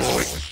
destroyed.